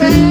despair.